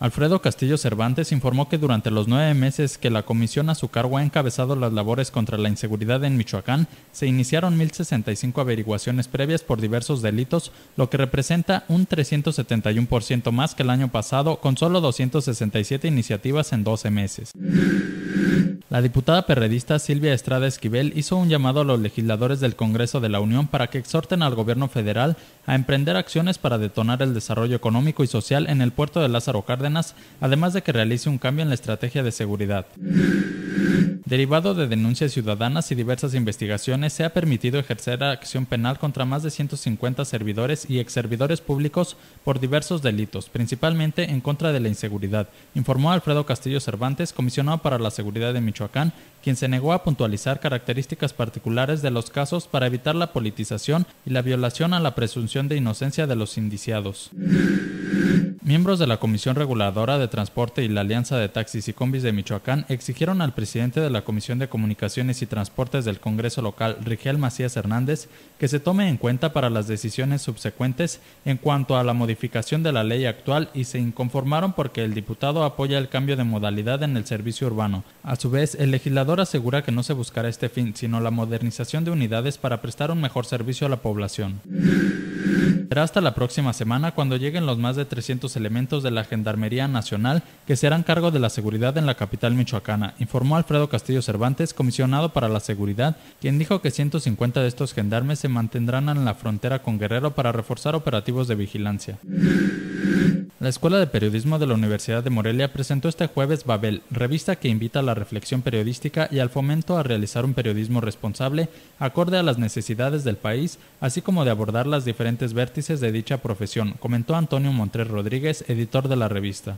Alfredo Castillo Cervantes informó que durante los nueve meses que la comisión a su cargo ha encabezado las labores contra la inseguridad en Michoacán, se iniciaron 1.065 averiguaciones previas por diversos delitos, lo que representa un 371% más que el año pasado, con solo 267 iniciativas en 12 meses. La diputada perredista Silvia Estrada Esquivel hizo un llamado a los legisladores del Congreso de la Unión para que exhorten al gobierno federal a emprender acciones para detonar el desarrollo económico y social en el puerto de Lázaro Cárdenas, además de que realice un cambio en la estrategia de seguridad. Derivado de denuncias ciudadanas y diversas investigaciones, se ha permitido ejercer acción penal contra más de 150 servidores y exservidores públicos por diversos delitos, principalmente en contra de la inseguridad, informó Alfredo Castillo Cervantes, comisionado para la seguridad de Michoacán, quien se negó a puntualizar características particulares de los casos para evitar la politización y la violación a la presunción de inocencia de los indiciados. Miembros de la Comisión Reguladora de Transporte y la Alianza de Taxis y Combis de Michoacán exigieron al presidente de la Comisión de Comunicaciones y Transportes del Congreso local, Rigel Macías Hernández, que se tome en cuenta para las decisiones subsecuentes en cuanto a la modificación de la ley actual y se inconformaron porque el diputado apoya el cambio de modalidad en el servicio urbano. A su vez, el legislador asegura que no se buscará este fin, sino la modernización de unidades para prestar un mejor servicio a la población. Será hasta la próxima semana cuando lleguen los más de 300 elementos de la Gendarmería Nacional que se harán cargo de la seguridad en la capital michoacana, informó Alfredo Castillo Cervantes, comisionado para la seguridad, quien dijo que 150 de estos gendarmes se mantendrán en la frontera con Guerrero para reforzar operativos de vigilancia. La Escuela de Periodismo de la Universidad de Morelia presentó este jueves Babel, revista que invita a la reflexión periodística y al fomento a realizar un periodismo responsable acorde a las necesidades del país, así como de abordar las diferentes vértices de dicha profesión, comentó Antonio Montres Rodríguez, editor de la revista.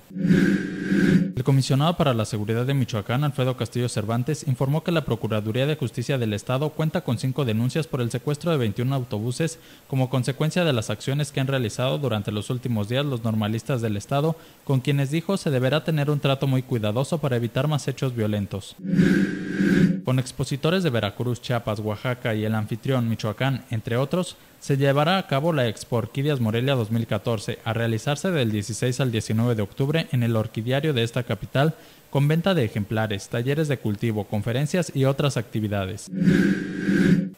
El comisionado para la seguridad de Michoacán, Alfredo Castillo Cervantes, informó que la Procuraduría de Justicia del Estado cuenta con cinco denuncias por el secuestro de 21 autobuses como consecuencia de las acciones que han realizado durante los últimos días los normalistas del Estado, con quienes dijo se deberá tener un trato muy cuidadoso para evitar más hechos violentos. Con expositores de Veracruz, Chiapas, Oaxaca y el anfitrión Michoacán, entre otros, se llevará a cabo la Expo Orquídeas Morelia 2014, a realizarse del 16 al 19 de octubre en el orquidiario de esta capital, con venta de ejemplares, talleres de cultivo, conferencias y otras actividades.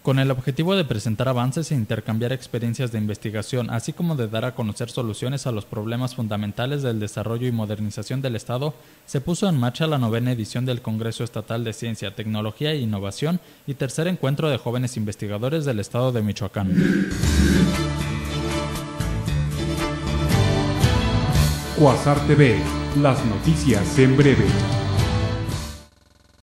Con el objetivo de presentar avances e intercambiar experiencias de investigación, así como de dar a conocer soluciones a los problemas fundamentales del desarrollo y modernización del Estado, se puso en marcha la novena edición del Congreso Estatal de Ciencia, Tecnología e Innovación y tercer encuentro de jóvenes investigadores del Estado de Michoacán. TV, las noticias en breve.